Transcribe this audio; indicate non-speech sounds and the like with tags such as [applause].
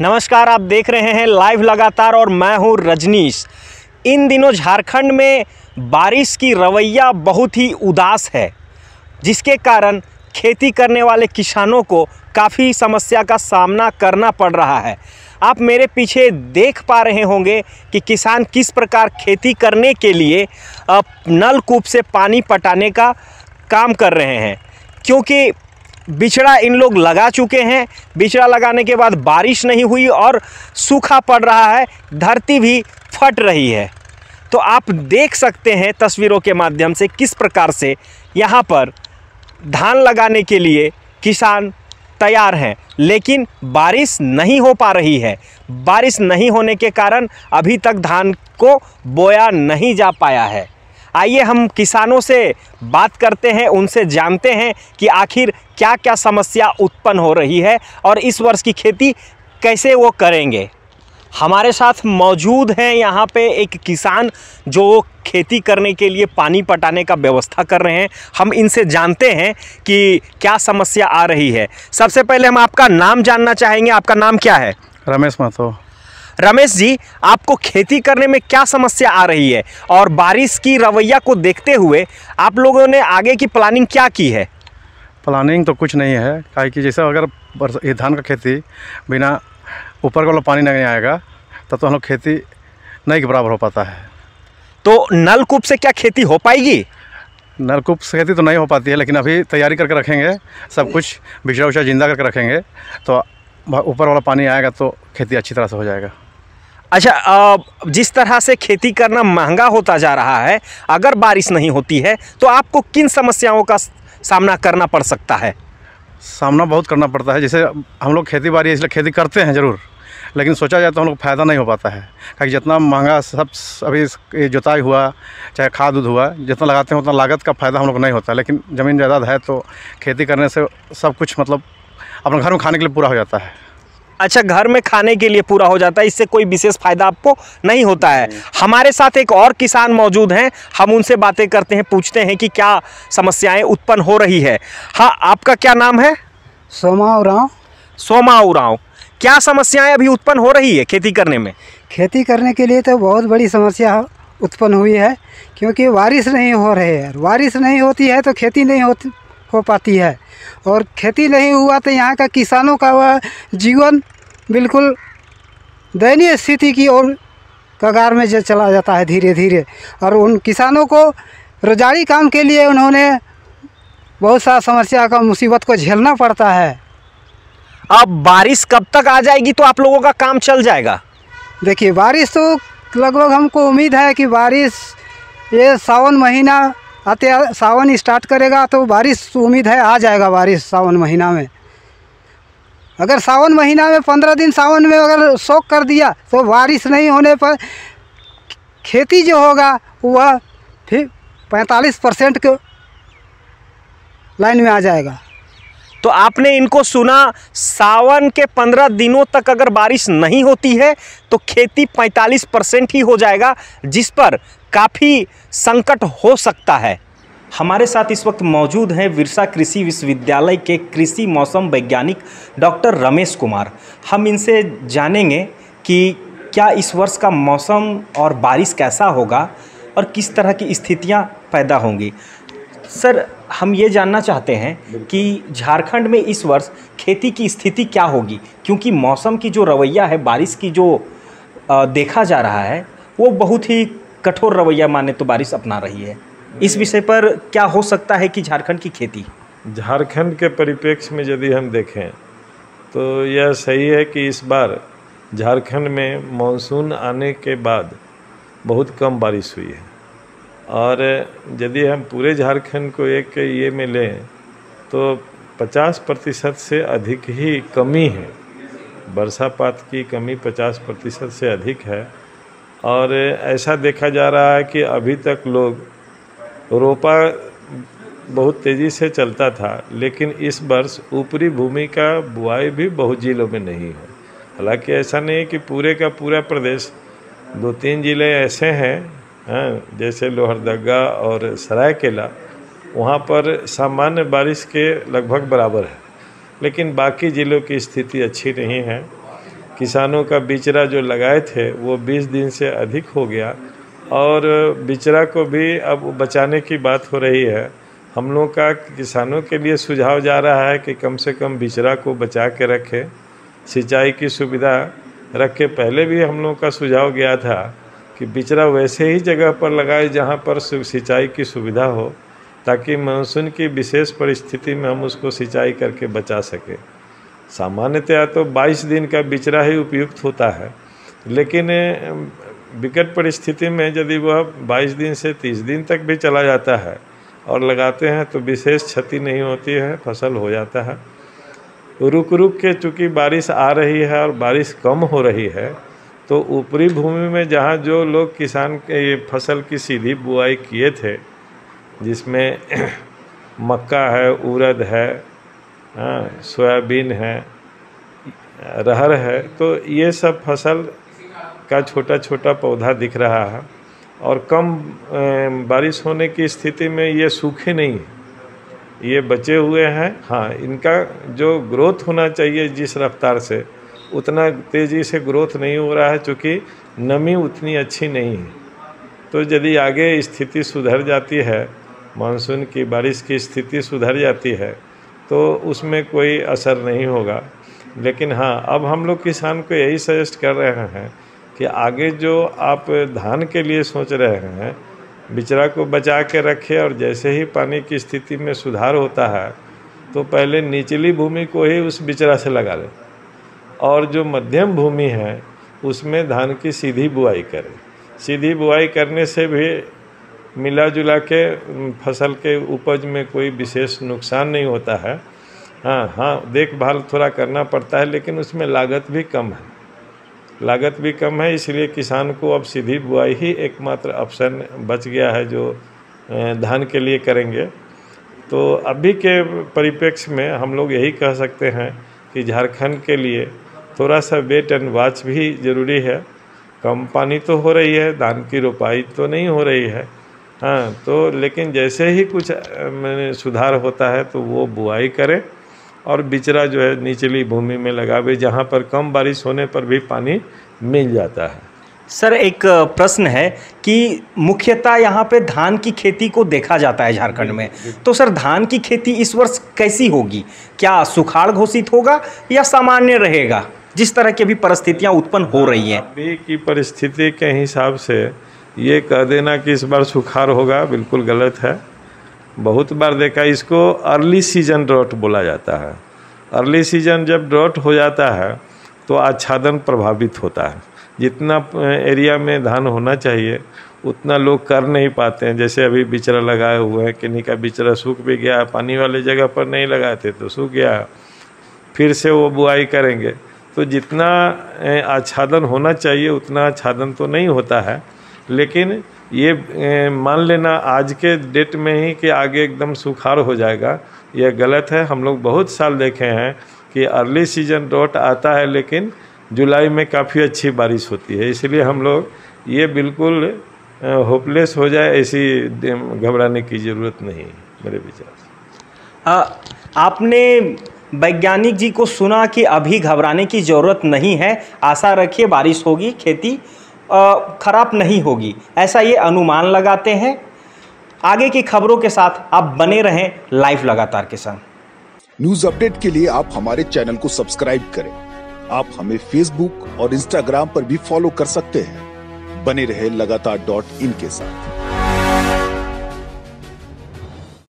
नमस्कार, आप देख रहे हैं लाइव लगातार और मैं हूँ रजनीश। इन दिनों झारखंड में बारिश की रवैया बहुत ही उदास है, जिसके कारण खेती करने वाले किसानों को काफ़ी समस्या का सामना करना पड़ रहा है। आप मेरे पीछे देख पा रहे होंगे कि किसान किस प्रकार खेती करने के लिए नलकूप से पानी पटाने का काम कर रहे हैं, क्योंकि बिचड़ा इन लोग लगा चुके हैं। बिछड़ा लगाने के बाद बारिश नहीं हुई और सूखा पड़ रहा है, धरती भी फट रही है। तो आप देख सकते हैं तस्वीरों के माध्यम से किस प्रकार से यहाँ पर धान लगाने के लिए किसान तैयार हैं। लेकिन बारिश नहीं हो पा रही है। बारिश नहीं होने के कारण अभी तक धान को बोया नहीं जा पाया है। आइए हम किसानों से बात करते हैं, उनसे जानते हैं कि आखिर क्या क्या समस्या उत्पन्न हो रही है और इस वर्ष की खेती कैसे वो करेंगे। हमारे साथ मौजूद हैं यहाँ पे एक किसान जो खेती करने के लिए पानी पटाने का व्यवस्था कर रहे हैं। हम इनसे जानते हैं कि क्या समस्या आ रही है। सबसे पहले हम आपका नाम जानना चाहेंगे। आपका नाम क्या है? रमेश महतो। रमेश जी आपको खेती करने में क्या समस्या आ रही है? और बारिश की रवैया को देखते हुए आप लोगों ने आगे की प्लानिंग क्या की है? प्लानिंग तो कुछ नहीं है काहे कि जैसे अगर ये धान का खेती बिना ऊपर वाला पानी नहीं आएगा तब तो हम लोग खेती नहीं के बराबर हो पाता है। तो नलकूप से क्या खेती हो पाएगी? नलकूप से खेती तो नहीं हो पाती है लेकिन अभी तैयारी करके रखेंगे सब कुछ बिछड़ा उछड़ा ज़िंदा करके रखेंगे तो ऊपर वाला पानी आएगा तो खेती अच्छी तरह से हो जाएगा। अच्छा जिस तरह से खेती करना महँगा होता जा रहा है, अगर बारिश नहीं होती है तो आपको किन समस्याओं का सामना करना पड़ सकता है? सामना बहुत करना पड़ता है। जैसे हम लोग खेती बाड़ी इसलिए खेती करते हैं ज़रूर, लेकिन सोचा जाए तो हम लोग फ़ायदा नहीं हो पाता है, क्योंकि जितना महँगा सब अभी जुताई हुआ, चाहे खाद उद हुआ, जितना लगाते हैं उतना लागत का फ़ायदा हम लोग नहीं होता, लेकिन ज़मीन जायदाद है तो खेती करने से सब कुछ मतलब अपने घर में खाने के लिए पूरा हो जाता है। अच्छा घर में खाने के लिए पूरा हो जाता है इससे कोई विशेष फ़ायदा आपको नहीं होता है। हमारे साथ एक और किसान मौजूद हैं हम उनसे बातें करते हैं पूछते हैं कि क्या समस्याएँ उत्पन्न हो रही है। हाँ आपका क्या नाम है? सोमा उरांव सोमा उरांव क्या समस्याएँ अभी उत्पन्न हो रही है खेती करने में? खेती करने के लिए तो बहुत बड़ी समस्या उत्पन्न हुई है क्योंकि बारिश नहीं हो रही है। बारिश नहीं होती है तो खेती नहीं होती हो पाती है। और खेती नहीं हुआ तो यहाँ का किसानों का वह जीवन बिल्कुल दयनीय स्थिति की ओर कगार में ज- चला जाता है धीरे धीरे और उन किसानों को रोजारी काम के लिए उन्होंने बहुत सा समस्या का मुसीबत को झेलना पड़ता है। अब बारिश कब तक आ जाएगी तो आप लोगों का काम चल जाएगा? देखिए बारिश तो लगभग हमको उम्मीद है कि बारिश ये सावन महीना आते सावन स्टार्ट करेगा तो बारिश उम्मीद है आ जाएगा बारिश सावन महीना में। अगर सावन महीना में, पंद्रह दिन सावन में अगर शौक कर दिया तो बारिश नहीं होने पर खेती जो होगा, वह फिर पैंतालीस परसेंट के लाइन में आ जाएगा। तो आपने इनको सुना, सावन के पंद्रह दिनों तक अगर बारिश नहीं होती है तो खेती 45 परसेंट ही हो जाएगा, जिस पर काफ़ी संकट हो सकता है। हमारे साथ इस वक्त मौजूद हैं विरसा कृषि विश्वविद्यालय के कृषि मौसम वैज्ञानिक डॉक्टर रमेश कुमार। हम इनसे जानेंगे कि क्या इस वर्ष का मौसम और बारिश कैसा होगा और किस तरह की स्थितियाँ पैदा होंगी। सर हम ये जानना चाहते हैं कि झारखंड में इस वर्ष खेती की स्थिति क्या होगी? क्योंकि मौसम की जो रवैया है बारिश की जो देखा जा रहा है वो बहुत ही कठोर रवैया माने तो बारिश अपना रही है। इस विषय पर क्या हो सकता है कि झारखंड की खेती? झारखंड के परिप्रेक्ष्य में यदि हम देखें तो यह सही है कि इस बार झारखंड में मानसून आने के बाद बहुत कम बारिश हुई है। और यदि हम पूरे झारखंड को एक ये में लें तो 50 प्रतिशत से अधिक ही कमी है। वर्षापात की कमी 50 प्रतिशत से अधिक है। और ऐसा देखा जा रहा है कि अभी तक लोग रोपा बहुत तेज़ी से चलता था, लेकिन इस वर्ष ऊपरी भूमि का बुआई भी बहुत जिलों में नहीं है। हालाँकि ऐसा नहीं है कि पूरे का पूरा प्रदेश दो तीन ज़िले ऐसे हैं हाँ जैसे लोहरदगा और सरायकेला, वहाँ पर सामान्य बारिश के लगभग बराबर है। लेकिन बाकी ज़िलों की स्थिति अच्छी नहीं है। किसानों का बिचरा जो लगाए थे, वो 20 दिन से अधिक हो गया और बिचरा को भी अब बचाने की बात हो रही है। हम लोग का, किसानों के लिए सुझाव जा रहा है कि कम से कम बिचरा को बचा के रखें। सिंचाई की सुविधा रख पहले भी हम लोग का सुझाव गया था कि बिचरा वैसे ही जगह पर लगाए जहाँ पर सिंचाई की सुविधा हो, ताकि मानसून की विशेष परिस्थिति में हम उसको सिंचाई करके बचा सकें। सामान्यतया तो 22 दिन का बिचरा ही उपयुक्त होता है, लेकिन विकट परिस्थिति में यदि वह 22 दिन से 30 दिन तक भी चला जाता है और लगाते हैं तो विशेष क्षति नहीं होती है, फ़सल हो जाता है। रुक रुक के चूँकि बारिश आ रही है और बारिश कम हो रही है तो ऊपरी भूमि में जहाँ जो लोग किसान के ये फ़सल की सीधी बुआई किए थे, जिसमें [clears throat] मक्का है उड़द है हाँ सोयाबीन है, रहर है तो ये सब फ़सल का छोटा छोटा पौधा दिख रहा है और कम बारिश होने की स्थिति में ये सूखे नहीं है। ये बचे हुए हैं। हाँ इनका जो ग्रोथ होना चाहिए जिस रफ्तार से, उतना तेज़ी से ग्रोथ नहीं हो रहा है क्योंकि नमी उतनी अच्छी नहीं है। तो यदि आगे स्थिति सुधर जाती है, मानसून की बारिश की स्थिति सुधर जाती है तो उसमें कोई असर नहीं होगा। लेकिन हाँ अब हम लोग किसान को यही सजेस्ट कर रहे हैं कि आगे जो आप धान के लिए सोच रहे हैं, बिचरा को बचा के रखें और जैसे ही पानी की स्थिति में सुधार होता है तो पहले निचली भूमि को ही उस बिचरा से लगा लें। और जो मध्यम भूमि है, उसमें धान की सीधी बुआई करें। सीधी बुआई करने से भी मिला जुला के फ़सल के उपज में कोई विशेष नुकसान नहीं होता है। हाँ हाँ देखभाल थोड़ा करना पड़ता है, लेकिन उसमें लागत भी कम है। लागत भी कम है, इसलिए किसान को अब सीधी बुआई ही एकमात्र ऑप्शन बच गया है जो धान के लिए करेंगे। तो अभी के परिप्रेक्ष्य में हम लोग यही कह सकते हैं कि झारखंड के लिए थोड़ा सा वेट एंड वॉच भी ज़रूरी है। कम पानी तो हो रही है, धान की रोपाई तो नहीं हो रही है। हाँ तो लेकिन जैसे ही कुछ मैंने सुधार होता है तो वो बुआई करें। और बिचरा जो है निचली भूमि में लगावे जहाँ पर कम बारिश होने पर भी पानी मिल जाता है। सर एक प्रश्न है कि मुख्यतः यहाँ पे धान की खेती को देखा जाता है झारखंड में। तो सर धान की खेती इस वर्ष कैसी होगी? क्या सुखाड़ घोषित होगा या सामान्य रहेगा? जिस तरह की भी परिस्थितियाँ उत्पन्न हो रही हैं। अभी की परिस्थिति के हिसाब से ये कह देना कि इस बार सुखाड़ होगा बिल्कुल गलत है। बहुत बार देखा इसको अर्ली सीज़न ड्रॉट बोला जाता है। अर्ली सीज़न जब ड्रॉट हो जाता है तो आच्छादन प्रभावित होता है। जितना एरिया में धान होना चाहिए, उतना लोग कर नहीं पाते हैं। जैसे अभी बिचरा लगाए हुए हैं, किन्हीं का बिचरा सूख भी गया पानी वाले जगह पर नहीं लगाए थे तो सूख गया फिर से वो बुआई करेंगे। तो जितना आच्छादन होना चाहिए, उतना आच्छादन तो नहीं होता है। लेकिन ये मान लेना आज के डेट में ही कि आगे एकदम सुखाड़ हो जाएगा। यह गलत है। हम लोग बहुत साल देखे हैं कि अर्ली सीज़न ड्रॉट आता है लेकिन जुलाई में काफ़ी अच्छी बारिश होती है। इसलिए हम लोग ये बिल्कुल होपलेस हो जाए ऐसी घबराने की ज़रूरत नहीं मेरे विचार से। आपने वैज्ञानिक जी को सुना कि अभी घबराने की ज़रूरत नहीं है। आशा रखिए बारिश होगी, खेती ख़राब नहीं होगी। ऐसा ये अनुमान लगाते हैं। आगे की खबरों के साथ आप बने रहें लाइव लगातार के साथ। न्यूज़ अपडेट के लिए आप हमारे चैनल को सब्सक्राइब करें। आप हमें फेसबुक और इंस्टाग्राम पर भी फॉलो कर सकते हैं। बने रहे लगातार डॉट इन के साथ।